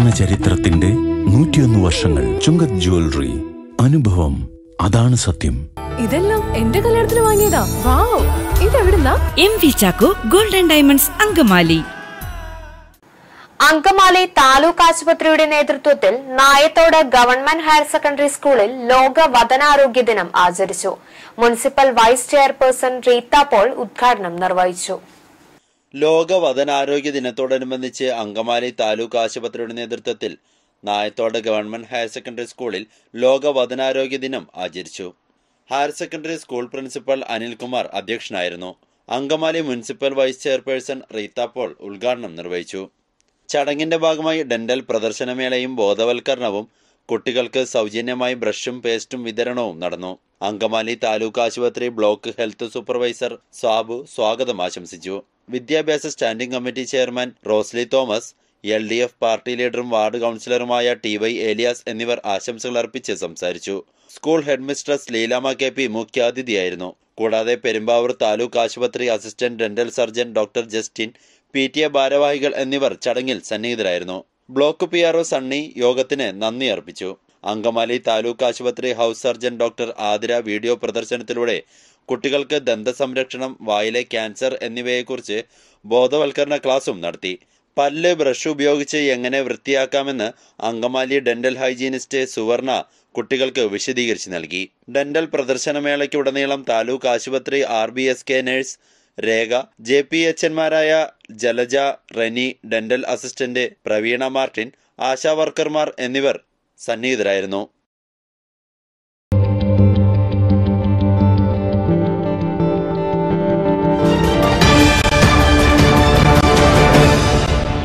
സ്വർണ ചരിത്രത്തിന്റെ നൂറ്റിയൊന്ന് വർഷങ്ങൾ. ചുങ്കത് ജ്വല്ലറി അനുഭവം അതാണ് സത്യം. ഇതെല്ലാം എന്റെ കല്യാണത്തിന് വാങ്ങിയതാ. Wow. ഇതെവിടുന്നാ? M V Chacko golden diamonds Angamaly. Angamaly taluk ആശുപത്രിയുടെ നേതൃത്വത്തിൽ നായത്തോട് ഗവൺമെന്റ് ഹയർ സെക്കൻഡറി സ്കൂളിൽ ലോക വതനാരോഗ്യ ദിനം ആചരിച്ചു. Municipal vice chairperson Reetha Paul ഉദ്ഘാടനം നിർവഹിച്ചു. ലോക വതനാരോഗ്യ ദിനത്തോടനുബന്ധിച്ച് അങ്കമാലി താലൂക്ക് ആശുപത്രിയുടെ നേതൃത്വത്തിൽ നായത്തോട് ഗവൺമെന്റ് ഹയർ സെക്കൻഡറി സ്കൂളിൽ ലോക വതനാരോഗ്യ ദിനം ആചരിച്ചു. Higher secondary school principal Anilkumar അധ്യക്ഷനായിരുന്നു. Angamaly municipal vice chairperson Reetha Paul ഉദ്ഘാടനം നിർവഹിച്ചു. ചടങ്ങിന്റെ ഭാഗമായി ഡെന്റൽ പ്രദർശനമേളയും ബോധവൽക്കരണവും കുട്ടികൾക്ക് സൗജന്യമായി ബ്രഷും പേസ്റ്റും വിതരണവും നടന്നു. അങ്കമാലി താലൂക്ക് ആശുപത്രി ബ്ലോക്ക് ഹെൽത്ത് സൂപ്പർവൈസർ സാബു സ്വാഗതം ആശംസിച്ചു. വിദ്യാഭ്യാസ standing committee chairman Rosly Thomas L D F party ലീഡറും ward കൗൺസിലറുമായ ടി വൈ ഏലിയാസ് എന്നിവർ ആശംസകൾ അർപ്പിച്ച് സംസാരിച്ചു. School headmistress Leelama K P മുഖ്യാതിഥിയായിരുന്നു. കൂടാതെ പെരുമ്പാവൂർ താലൂക്ക് ആശുപത്രി assistant dental surgeon doctor Justin P T A ഭാരവാഹികൾ എന്നിവർ ചടങ്ങിൽ സന്നിഹിതരായിരുന്നു. ബ്ലോക്ക് പി ആർ സണ്ണി യോഗത്തിന് നന്ദി അർപ്പിച്ചു. അങ്കമാലി താലൂക്ക് ആശുപത്രി house surgeon doctor Athira video പ്രദർശനത്തിലൂടെ കുട്ടികൾക്ക് ദന്തസംരക്ഷണം വായിലെ ക്യാൻസർ എന്നിവയെക്കുറിച്ച് ബോധവൽക്കരണ ക്ലാസും നടത്തി. പല്ല് ബ്രഷ് ഉപയോഗിച്ച് എങ്ങനെ വൃത്തിയാക്കാമെന്ന് അങ്കമാലി ഡെന്റൽ ഹൈജീനിസ്റ്റ് സുവർണ കുട്ടികൾക്ക് വിശദീകരിച്ച് നൽകി. ഡെന്റൽ പ്രദർശനമേളയ്ക്കുടനീളം താലൂക്ക് ആശുപത്രി R B S K nurse Rekha J P എച്ച്മാരായ Jalaja Reni dental assistant Praveena Martin Asha വർക്കർമാർ എന്നിവർ സന്നിഹിതരായിരുന്നു.